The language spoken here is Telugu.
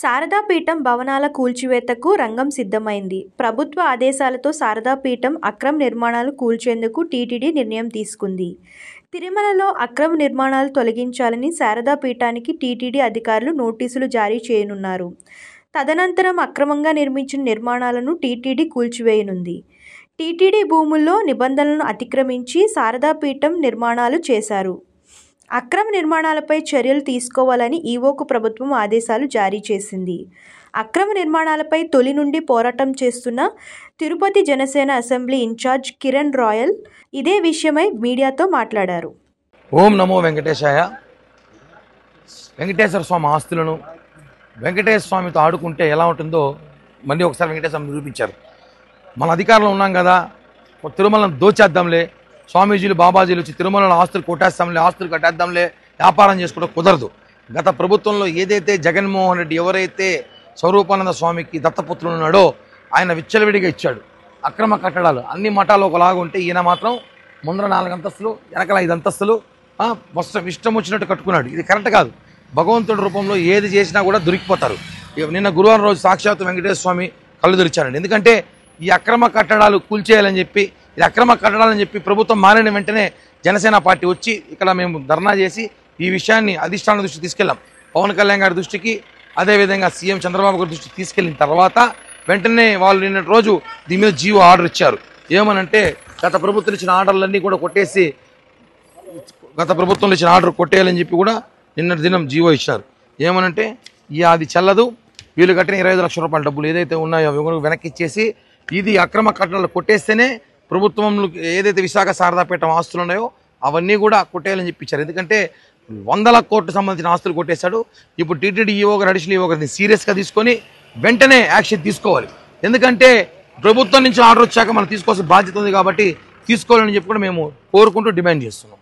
శారదాపీఠం భవనాల కూల్చివేతకు రంగం సిద్ధమైంది. ప్రభుత్వ ఆదేశాలతో శారదాపీఠం అక్రమ నిర్మాణాలు కూల్చేందుకు టీటీడీ నిర్ణయం తీసుకుంది. తిరుమలలో అక్రమ నిర్మాణాలు తొలగించాలని శారదాపీఠానికి టీటీడీ అధికారులు నోటీసులు జారీ చేయనున్నారు. తదనంతరం అక్రమంగా నిర్మించిన నిర్మాణాలను టీటీడీ కూల్చివేయనుంది. టీటీడీ భూముల్లో నిబంధనలను అతిక్రమించి శారదాపీఠం నిర్మాణాలు చేశారు. అక్రమ నిర్మాణాలపై చర్యలు తీసుకోవాలని ఈవోకు ప్రభుత్వం ఆదేశాలు జారీ చేసింది. అక్రమ నిర్మాణాలపై తొలి నుండి పోరాటం చేస్తున్న Tirupati Janasena assembly in charge Kiran Royal ఇదే విషయమై మీడియాతో మాట్లాడారు. ఓం నమో వెంకటేశాయ. వెంకటేశ్వర స్వామి ఆస్తులను వెంకటేశ్వర స్వామితో ఆడుకుంటే ఎలా ఉంటుందో మళ్ళీ ఒకసారి వెంకటేశ్వర స్వామి నిరూపించారు. మన అధికారంలో ఉన్నాం కదా తిరుమలను దోచేద్దాంలే స్వామీజీలు బాబాజీలు వచ్చి తిరుమలలో ఆస్తులు కొట్టేస్తాంలే ఆస్తులు కట్టేద్దాంలే వ్యాపారం చేసుకోవడం కుదరదు. గత ప్రభుత్వంలో ఏదైతే జగన్మోహన్ రెడ్డి ఎవరైతే స్వరూపానంద స్వామికి దత్తపుత్రులు ఉన్నాడో ఆయన విచ్చలవిడిగా ఇచ్చాడు. అక్రమ కట్టడాలు అన్ని మఠాలు ఒకలాగా ఉంటే ఈయన మాత్రం ముందర నాలుగు అంతస్తులు వెనకల ఐదు అంతస్తులు ఆ, వస్త్రం ఇష్టం వచ్చినట్టు కట్టుకున్నాడు. ఇది కరెక్ట్ కాదు. భగవంతుడి రూపంలో ఏది చేసినా కూడా దొరికిపోతారు. నిన్న గురువారం రోజు సాక్షాత్ వెంకటేశ్వర స్వామి కళ్ళు తెరిచారండి. ఎందుకంటే ఈ అక్రమ కట్టడాలు కూల్చేయాలని చెప్పి ఇది అక్రమ కట్టడాలని చెప్పి ప్రభుత్వం మారిన వెంటనే జనసేన పార్టీ వచ్చి ఇక్కడ మేము ధర్నా చేసి ఈ విషయాన్ని అధిష్టాన దృష్టికి తీసుకెళ్ళాం. పవన్ కళ్యాణ్ గారి దృష్టికి అదేవిధంగా సీఎం చంద్రబాబు గారి దృష్టికి తీసుకెళ్ళిన తర్వాత వెంటనే వాళ్ళు నిన్న రోజు దీని మీద జీవో ఆర్డర్ ఇచ్చారు. ఏమనంటే గత ప్రభుత్వం ఇచ్చిన ఆర్డర్లన్నీ కూడా కొట్టేసి గత ప్రభుత్వంలో ఇచ్చిన ఆర్డర్ కొట్టేయాలని చెప్పి కూడా నిన్నటి దినం జీవో ఇచ్చారు. ఏమనంటే ఈ అది చల్లదు వీళ్ళు కట్టిన ఇరవై లక్షల రూపాయల డబ్బులు ఏదైతే ఉన్నాయో వెనక్కిచ్చేసి వెనక్కి ఇచ్చేసి ఇది అక్రమ కట్టడాలు కొట్టేస్తేనే ప్రభుత్వంలో ఏదైతే విశాఖ శారదాపేట ఆస్తులు ఉన్నాయో అవన్నీ కూడా కొట్టేయాలని చెప్పించారు ఎందుకంటే వందల కోట్లు సంబంధించిన ఆస్తులు కొట్టేశాడు. ఇప్పుడు టీటీడీ ఈఓ గారు అడిషనల్ ఈఓ గారిని సీరియస్గా తీసుకొని వెంటనే యాక్షన్ తీసుకోవాలి. ఎందుకంటే ప్రభుత్వం నుంచి ఆర్డర్ వచ్చాక మనం తీసుకోవాల్సిన బాధ్యత ఉంది కాబట్టి తీసుకోవాలని చెప్పి కూడా మేము కోరుకుంటూ డిమాండ్ చేస్తున్నాం.